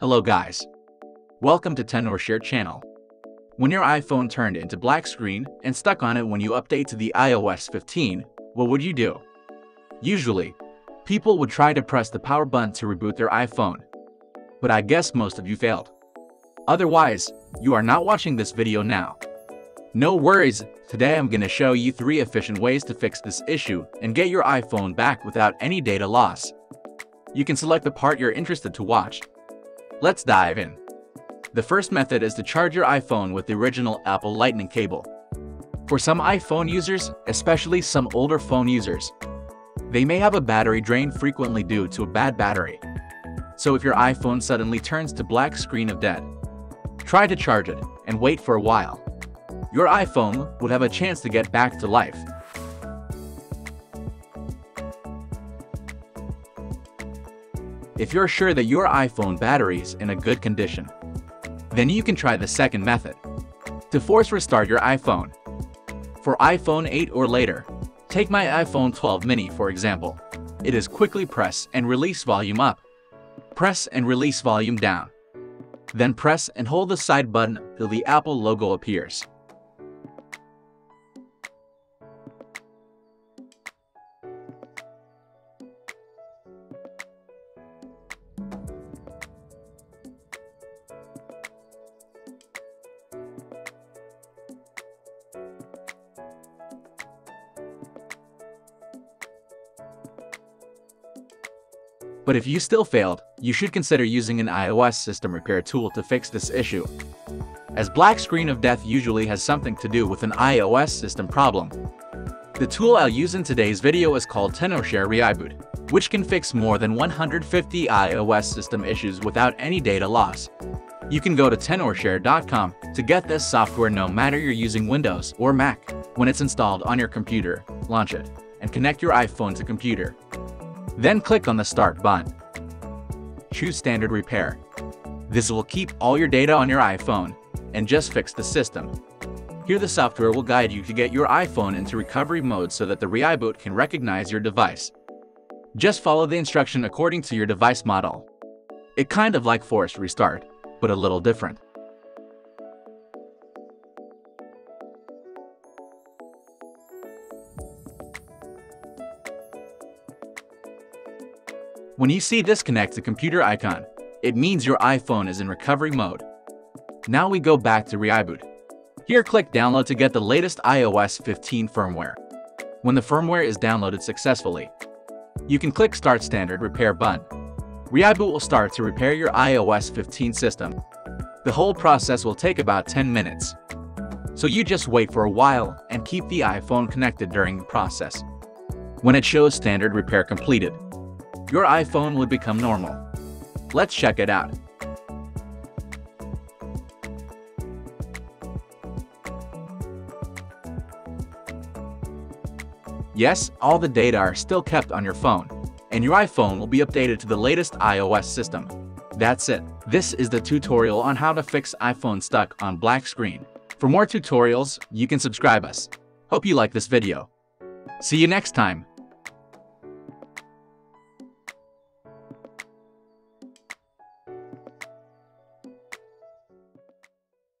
Hello guys. Welcome to Tenorshare channel. When your iPhone turned into black screen and stuck on it when you update to the iOS 15, what would you do? Usually, people would try to press the power button to reboot their iPhone. But I guess most of you failed. Otherwise, you are not watching this video now. No worries, today I'm gonna show you 3 efficient ways to fix this issue and get your iPhone back without any data loss. You can select the part you're interested to watch. Let's dive in. The first method is to charge your iPhone with the original Apple Lightning cable. For some iPhone users, especially some older phone users, they may have a battery drain frequently due to a bad battery. So if your iPhone suddenly turns to black screen of dead, try to charge it and wait for a while. Your iPhone would have a chance to get back to life. If you're sure that your iPhone battery is in a good condition, then you can try the second method. To force restart your iPhone. For iPhone 8 or later, take my iPhone 12 mini for example. It is quickly press and release volume up. Press and release volume down. Then press and hold the side button till the Apple logo appears. But if you still failed, you should consider using an iOS system repair tool to fix this issue. As black screen of death usually has something to do with an iOS system problem. The tool I'll use in today's video is called Tenorshare Reiboot, which can fix more than 150 iOS system issues without any data loss. You can go to tenorshare.com to get this software no matter you're using Windows or Mac. When it's installed on your computer, launch it, and connect your iPhone to computer. Then click on the Start button. Choose Standard Repair. This will keep all your data on your iPhone and just fix the system. Here the software will guide you to get your iPhone into recovery mode so that the Reiboot can recognize your device. Just follow the instruction according to your device model. It kind of like forced restart, but a little different. When you see disconnect the computer icon, it means your iPhone is in recovery mode. Now we go back to Reiboot. Here click download to get the latest iOS 15 firmware. When the firmware is downloaded successfully, you can click Start Standard Repair button. Reiboot will start to repair your iOS 15 system. The whole process will take about 10 minutes. So you just wait for a while and keep the iPhone connected during the process. When it shows standard repair completed, your iPhone would become normal. Let's check it out. Yes, all the data are still kept on your phone, and your iPhone will be updated to the latest iOS system. That's it. This is the tutorial on how to fix iPhone stuck on black screen. For more tutorials, you can subscribe us. Hope you like this video. See you next time.